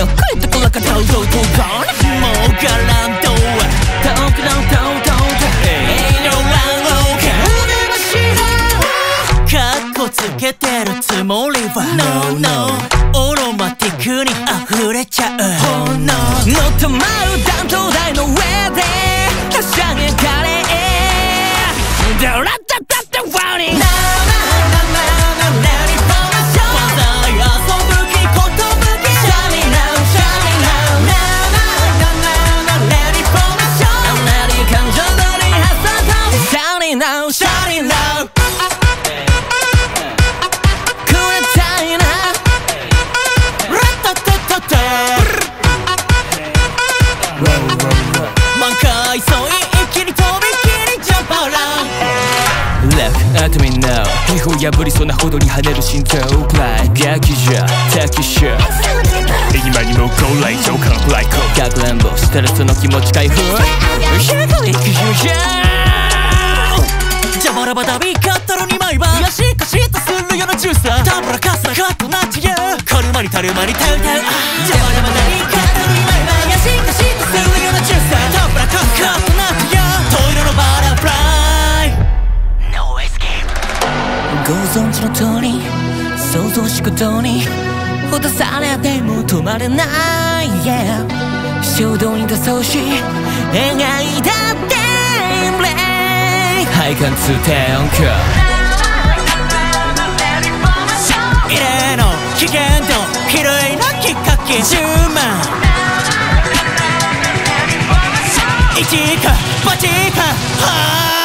Don't go down. Smoke around the world. Talk around the world. つもりは。No no. オロマティックに溢れちゃう。Oh no. 乗ったまる断頭台の上ではしゃげカレーダラッタッタッウン Look at me now. 皮膚破りそうなほどに跳ねる心臓。プライガキじゃ滝じゃ今にもゴーライライコかくれんぼしたらその気持ち回復。100いくよじゃジャバラバダビカッタロ2枚はやしかしとするようなジュース。タブラカスなカットなちやカルマにタルマにタウタウジャバラバダビカッタロご存知の通り想像しく通りほだされても止まれない。Yeah 衝動に塗装し描いたテンプレイ配管通低音響異例の危険と比類なきっかけ10万。1か8かはあ